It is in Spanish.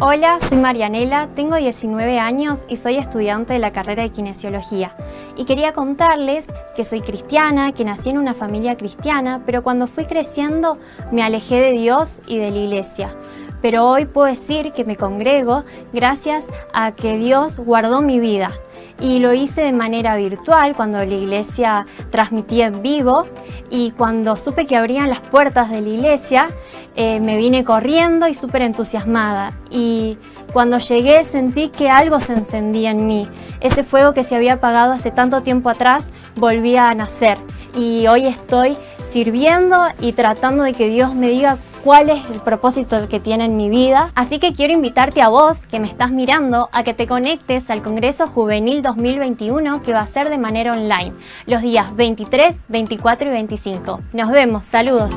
Hola, soy Marianela, tengo 19 años y soy estudiante de la carrera de Kinesiología. Y quería contarles que soy cristiana, que nací en una familia cristiana, pero cuando fui creciendo me alejé de Dios y de la iglesia. Pero hoy puedo decir que me congrego gracias a que Dios guardó mi vida y lo hice de manera virtual cuando la iglesia transmitía en vivo. Y cuando supe que abrían las puertas de la iglesia eh, me vine corriendo y súper entusiasmada. Y cuando llegué sentí que algo se encendía en mí. Ese fuego que se había apagado hace tanto tiempo atrás volvía a nacer. Y hoy estoy sirviendo y tratando de que Dios me diga cuál es el propósito que tiene en mi vida. Así que quiero invitarte a vos, que me estás mirando, a que te conectes al Congreso Juvenil 2021 que va a ser de manera online, los días 23, 24 y 25. Nos vemos, saludos.